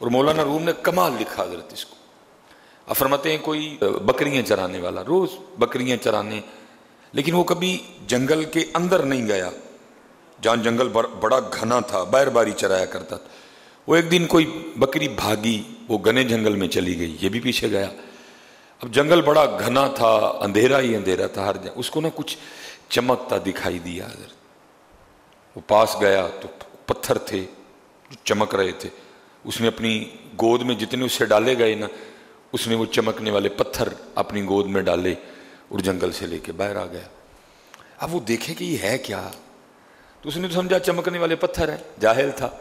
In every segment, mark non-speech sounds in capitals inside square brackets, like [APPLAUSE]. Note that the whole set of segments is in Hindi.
और मौलाना रूम ने कमाल लिखा हज़रत इसको। अब फरमाते हैं कोई बकरियाँ चराने वाला, रोज बकरियाँ चराने। लेकिन वो कभी जंगल के अंदर नहीं गया। जहाँ जंगल बड़ा घना था बैर बारी चराया करता था। वो एक दिन कोई बकरी भागी, वो घने जंगल में चली गई, ये भी पीछे गया। अब जंगल बड़ा घना था, अंधेरा ही अंधेरा था, हर जगह। उसको ना कुछ चमकता दिखाई दिया अगर वो पास गया तो पत्थर थे, जो चमक रहे थे। उसने अपनी गोद में जितने उससे डाले गए ना उसने वो चमकने वाले पत्थर अपनी गोद में डाले और जंगल से लेके बाहर आ गया। अब वो देखे कि ये है क्या? तो उसने तो समझा चमकने वाले पत्थर है, जाहिल था,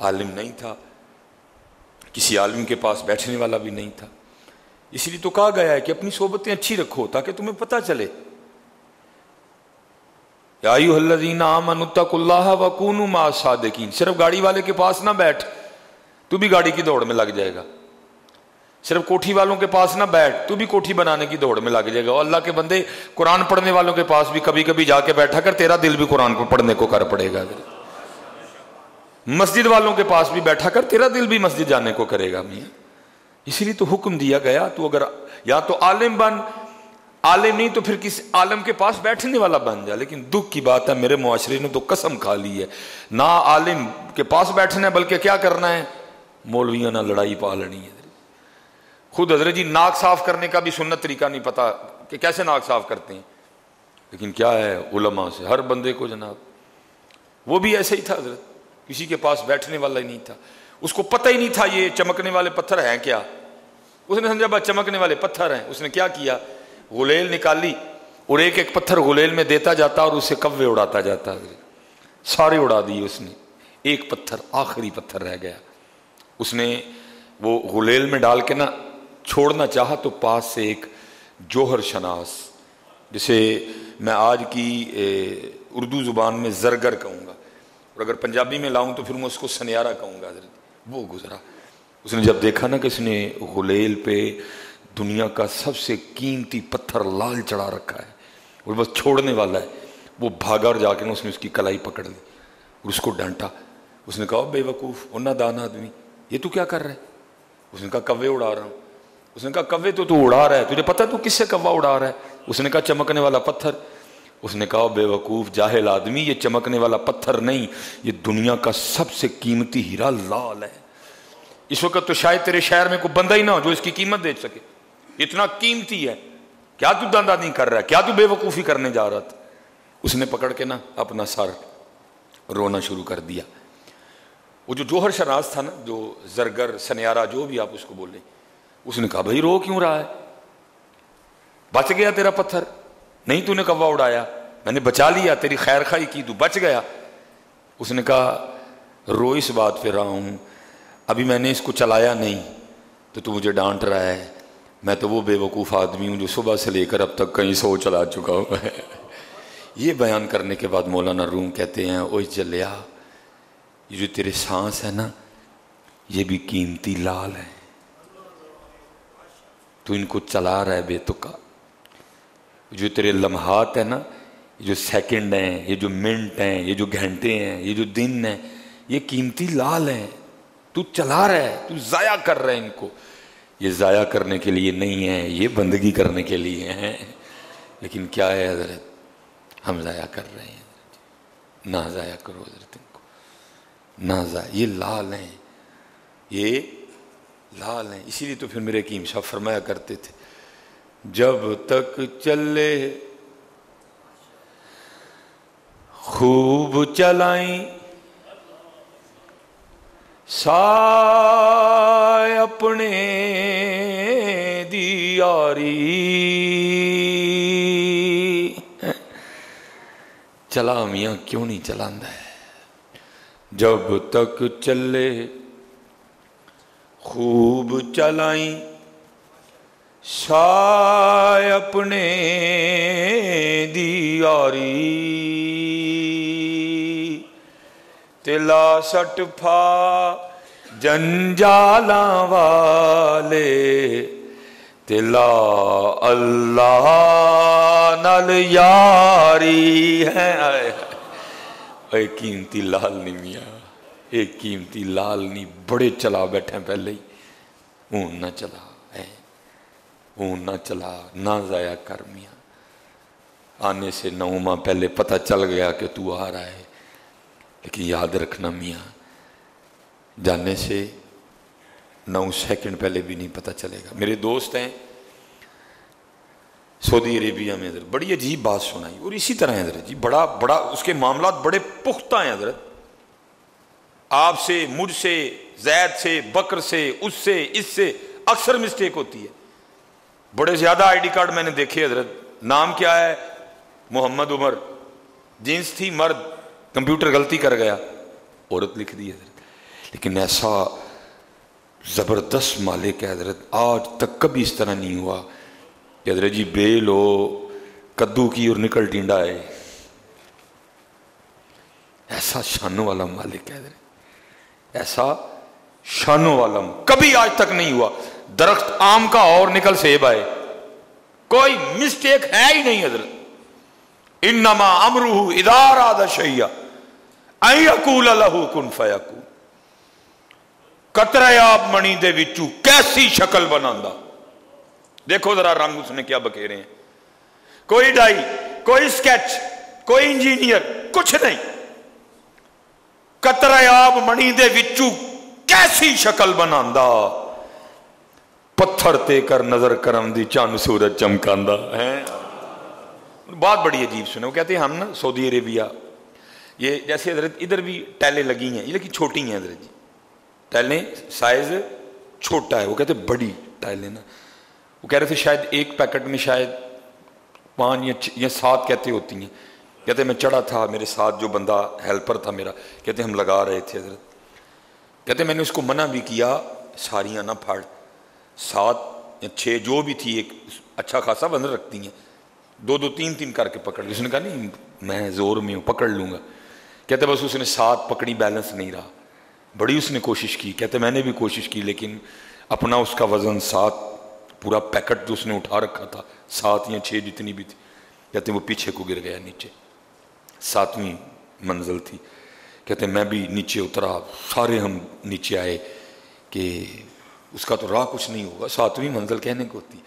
आलिम नहीं था, किसी आलिम के पास बैठने वाला भी नहीं था। इसलिए तो कहा गया है कि अपनी सोबतें अच्छी रखो ताकि तुम्हें पता चले। सादिकीन, सिर्फ़ गाड़ी वाले के पास ना बैठ तू भी गाड़ी की दौड़ में लग जाएगा। सिर्फ़ कोठी वालों के पास ना बैठ, तू भी कोठी बनाने की दौड़ में लग जाएगा। और अल्लाह के बंदे, कुरान पढ़ने वालों के पास भी कभी कभी जाके बैठा कर, तेरा दिल भी कुरान को पढ़ने को कर पड़ेगा। मस्जिद वालों के पास भी बैठा कर, तेरा दिल भी मस्जिद जाने को करेगा, मियाँ। इसीलिए तो हुक्म दिया गया तो अगर या तो आलिम बन, आलिम नहीं तो फिर किस आलम के पास बैठने वाला बन जाए लेकिन दुख की बात है, मेरे मुआरे ने तो कसम खा ली है। ना आलिम के पास बैठना है, बल्कि क्या करना है? मौलवियों ना लड़ाई पा लेनी है। खुद हज़रत जी नाक साफ़ करने का भी सुन्नत तरीका नहीं पता कि कैसे नाक साफ़ करते हैं। लेकिन क्या है, उलमा से, हर बंदे को जनाब, वो भी ऐसे ही था हज़रत। किसी के पास बैठने वाला ही नहीं था। उसको पता ही नहीं था ये चमकने वाले पत्थर हैं क्या। उसने समझा, बस चमकने वाले पत्थर हैं। उसने क्या किया? गुलेल निकाली और एक एक पत्थर गुलेल में देता जाता और उसे कव्वे उड़ाता जाता सारे उड़ा दिए उसने। एक पत्थर, आखिरी पत्थर रह गया। उसने वो गुलेल में डाल के ना छोड़ना चाहा तो पास से एक जोहर शनास, जिसे मैं आज की उर्दू ज़ुबान में जरगर कहूँगा। और अगर पंजाबी में लाऊं तो फिर मैं उसको सनियारा कहूँगा वो गुजरा। उसने जब देखा ना कि इसने गुलेल पे दुनिया का सबसे कीमती पत्थर लाल चढ़ा रखा है और बस छोड़ने वाला है, वो भागा और जाके ना उसने उसकी कलाई पकड़ ली और उसको डांटा। उसने कहा बेवकूफ़ उन्ना दान आदमी ये तू क्या कर रहा है? उसने कहा, कव्वे उड़ा रहा हूँ। उसने कहा, कव्वे तो तू उड़ा रहा है। तुझे पता तू किससे कव्वा उड़ा रहा है? उसने कहा, चमकने वाला पत्थर। उसने कहा बेवकूफ़, जाहिल आदमी, ये चमकने वाला पत्थर नहीं। ये दुनिया का सबसे कीमती हीरा लाल है। इस वक्त तो शायद तेरे शहर में कोई बंदा ही ना हो जो इसकी कीमत दे सके। इतना कीमती है। क्या तू दंदा नहीं कर रहा है? क्या तू बेवकूफ़ी करने जा रहा था? उसने पकड़ के ना अपना सर रोना शुरू कर दिया। वो जो जोहर शराज था ना, जो जरगर, सनियारा, जो भी आप उसको बोले उसने कहा, भाई, रो क्यों रहा है? बच गया तेरा पत्थर। नहीं तूने कौवा उड़ाया, मैंने बचा लिया, तेरी खैर खाई की, तू बच गया। उसने कहा, रो इस बात पे रहा हूँ, अभी मैंने इसको चलाया नहीं तो तू मुझे डांट रहा है। मैं तो वो बेवकूफ़ आदमी हूँ जो सुबह से लेकर अब तक कहीं सो चला चुका हूँ। [LAUGHS] ये बयान करने के बाद मौलाना रूम कहते हैं ओ जलिया ये जो तेरे सांस है ना, ये भी कीमती लाल है। तू इनको चला रहा है बेतुका। जो तेरे लम्हात है ना, ये जो सेकंड हैं, ये जो मिनट हैं, ये जो घंटे हैं, ये जो दिन हैं, ये कीमती लाल हैं। तू चला रहा है, तू ज़ाया कर रहा है इनको। ये ज़ाया करने के लिए नहीं है, ये बंदगी करने के लिए हैं। लेकिन क्या है हज़रत? हम ज़ाया कर रहे हैं। ना ज़ाया करो हज़रत इनको। ना ज़ाया ये लाल हैं, ये लाल हैं। इसीलिए तो फिर मेरे कीम शाह फरमाया करते थे, जब तक चले खूब चलाई साय अपने दियारी। चला मियाँ, क्यों नहीं चलांदा है? जब तक चले, खूब चलाई। साय अपने दियारी। तिला सटफा जंजाला वाले। तिला अल्लाह नल यारी है। कीमती लाल निमिया एक कीमती लाल नहीं, बड़े चला बैठे पहले ही। ऊन ना चला है ऊन ना चला, ना जाया कर मिया। आने से नौ माह पहले पता चल गया कि तू आ रहा है, लेकिन याद रखना मिया। जाने से नौ सेकंड पहले भी नहीं पता चलेगा। मेरे दोस्त हैं सऊदी अरेबिया में हज़रत। बड़ी अजीब बात सुनाई। और इसी तरह हज़रत जी, बड़ा बड़ा, उसके मामला बड़े पुख्ता हैं हज़रत। आपसे, मुझसे, जैद से, बकर से, उससे, इससे अक्सर मिस्टेक होती है। बड़े ज़्यादा आईडी कार्ड मैंने देखे हज़रत। नाम क्या है? मोहम्मद उमर। जींस थी, मर्द। कंप्यूटर गलती कर गया। औरत लिख दी हज़रत। लेकिन ऐसा ज़बरदस्त मालिक है हज़रत। आज तक कभी इस तरह नहीं हुआ। कि हज़रत जी, बेल हो कद्दू की और निकल टिंडा है। ऐसा शानों वाला मालिक है ऐसा शानों वाला कभी आज तक नहीं हुआ। दरख्त आम का और निकल सेब आए कोई मिस्टेक है ही नहीं हज़रत इन नमा अमरूह इदारा दशैया अकूल लहू कुन फयकू कतरायाब मणि दे कैसी शक्ल बनांदा। देखो जरा रंग उसने क्या बखेरे हैं। कोई डाई, कोई स्केच, कोई इंजीनियर, कुछ नहीं। कतरायाब मणि दे विचू कैसी शक्ल बनांदा। पत्थर ते कर नज़र करम दी चंद सूरज चमकांदा, है? बात बड़ी अजीब सुने वो कहते हैं हम ना, सऊदी अरेबिया, ये जैसे हज़रत इधर भी टैलें लगी हैं लेकिन छोटी हैं हज़रत जी। टैलें साइज़ छोटा है, वो कहते बड़ी टाइलें ना। वो कह रहे थे, शायद एक पैकेट में शायद पाँच या या सात कहते होती हैं। कहते, मैं चढ़ा था, मेरे साथ जो बंदा हेल्पर था मेरा, कहते, हम लगा रहे थे हज़रत कहते, मैंने उसको मना भी किया, सारियाँ ना फाड़। सात या छः जो भी थी, एक अच्छा खासा वज़न रखती हैं। दो दो तीन तीन करके पकड़ उसने कहा, नहीं, मैं ज़ोर में हूँ, पकड़ लूँगा। कहते, बस उसने सात पकड़ी, बैलेंस नहीं रहा। बड़ी उसने कोशिश की। कहते, मैंने भी कोशिश की, लेकिन अपना उसका वज़न सात पूरा पैकेट जो उसने उठा रखा था, सात या छः जितनी भी थी, कहते वो पीछे को गिर गया नीचे। सातवीं मंजिल थी। कहते मैं भी नीचे उतरा, सारे हम नीचे आए कि उसका तो राह कुछ नहीं होगा, सातवीं मंजिल कहने को होती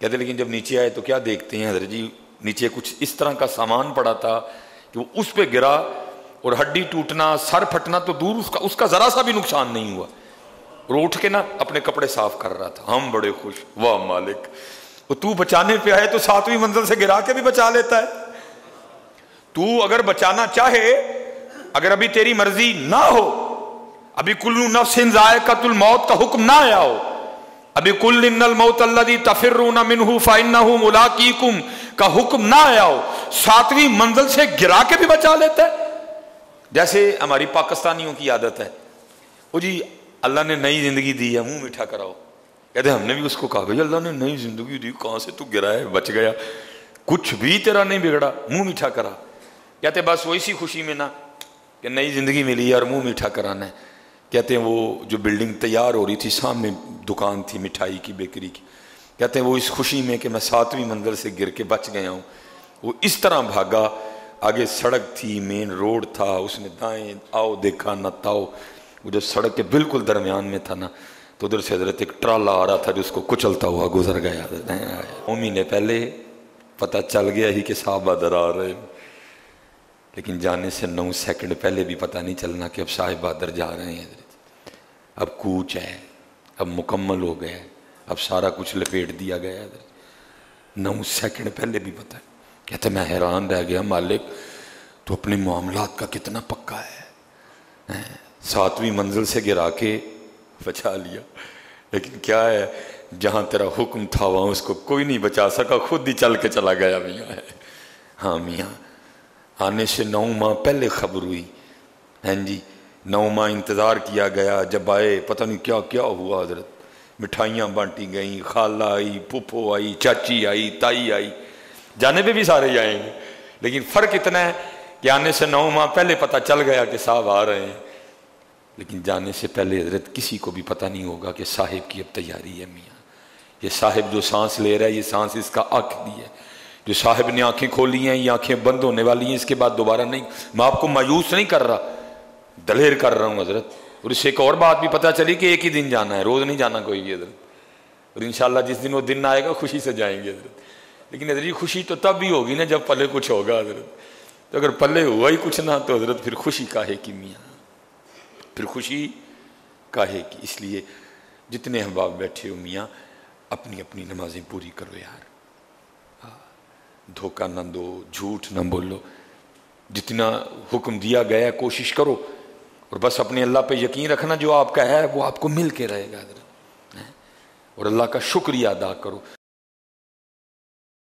कहते लेकिन जब नीचे आए तो क्या देखते हैं? हज़रत जी, नीचे कुछ इस तरह का सामान पड़ा था कि वो उस पर गिरा और हड्डी टूटना, सर फटना तो दूर उसका उसका जरा सा भी नुकसान नहीं हुआ। और उठ के ना अपने कपड़े साफ़ कर रहा था। हम बड़े खुश, वाह मालिक। वो तू बचाने पे आए तो सातवीं मंजिल से गिरा के भी बचा लेता है। तू अगर बचाना चाहे, अगर अभी तेरी मर्ज़ी ना हो, अभी कुल्लू नफसिन जायकतुल मौत का हुक्म ना आया हो, अभी कुल निन्नल मौत अल्लदी तफिर्रूना मिनहु फाइन्नहु मुलाकीकुम का हुक्म ना आया हो, सातवीं मंजिल से गिरा के भी बचा लेता है। जैसे हमारी पाकिस्तानियों की आदत है। वो जी अल्लाह ने नई ज़िंदगी दी है, मुँह मीठा कराओ। कहते हमने भी उसको कहा, भाई, अल्लाह ने नई ज़िंदगी दी, कहाँ से तू गिरा है, बच गया। कुछ भी तेरा नहीं बिगड़ा, मुँह मीठा करा। कहते, बस वो इसी खुशी में ना, कि नई ज़िंदगी मिली है और मुँह मीठा कराना है। कहते हैं, वो जो बिल्डिंग तैयार हो रही थी, सामने दुकान थी, मिठाई की, बेकरी की। कहते हैं, वो इस खुशी में कि मैं सातवीं मंजिल से गिर के बच गया हूँ। वो इस तरह भागा, आगे सड़क थी, मेन रोड था, उसने दाएँ, आओ देखा, न ताओ। वो जो सड़क के बिल्कुल दरमियान में था ना तो उधर से हज़रत एक ट्राला आ रहा था जो उसको कुचलता हुआ गुजर गया। महीने पहले पता चल गया ही कि साहब बदर आ रहे लेकिन जाने से नौ सेकंड पहले भी पता नहीं चलना कि अब साहिब बहादुर जा रहे हैं। अब कूच है अब मुकम्मल हो गया अब सारा कुछ लपेट दिया गया है। नौ सेकंड पहले भी पता है। कहते मैं हैरान रह गया मालिक तो अपने मामलात का कितना पक्का है, है? सातवीं मंजिल से गिरा के बचा लिया। लेकिन क्या है, जहाँ तेरा हुक्म था, वहाँ उसको कोई नहीं बचा सका। खुद ही चल के चला गया मियाँ है। हाँ मियाँ, आने से नौ माह पहले खबर हुई। हैं जी, नौ माह इंतज़ार किया गया। जब आए, पता नहीं क्या क्या हुआ हज़रत। मिठाइयाँ बांटी गई, खाला आई पुप्पो आई, चाची आई, ताई आई। जाने पे भी सारे जाएँगे। लेकिन फ़र्क इतना है कि आने से नौ माह पहले पता चल गया कि साहब आ रहे हैं। लेकिन जाने से पहले हज़रत किसी को भी पता नहीं होगा कि साहिब की अब तैयारी है मियाँ। ये साहिब जो सांस ले रहा है, ये सांस इसका आँख दी है। जो साहिब ने आँखें खोली हैं, ये आँखें बंद होने वाली हैं, इसके बाद दोबारा नहीं। मैं आपको मायूस नहीं कर रहा, दलेर कर रहा हूँ हज़रत। और इससे एक और बात भी पता चली कि एक ही दिन जाना है, रोज़ नहीं जाना कोई भी हज़रत। और इन जिस दिन वो दिन आएगा, खुशी से जाएँगे हज़रत। लेकिन हज़रत खुशी तो तब भी होगी ना जब पल्ले कुछ होगा हज़रत। तो अगर पल्ले हुआ ही कुछ ना तो हज़रत फिर खुशी का है कि मियाँ? फिर खुशी काहे की इसलिए जितने अहबाब बैठे हो मियाँ अपनी अपनी नमाजें पूरी करो यार। हाँ, धोखा ना दो झूठ ना बोलो। जितना हुक्म दिया गया कोशिश करो। और बस अपने अल्लाह पे यकीन रखना जो आपका है वो आपको मिल के रहेगा और अल्लाह का शुक्रिया अदा करो।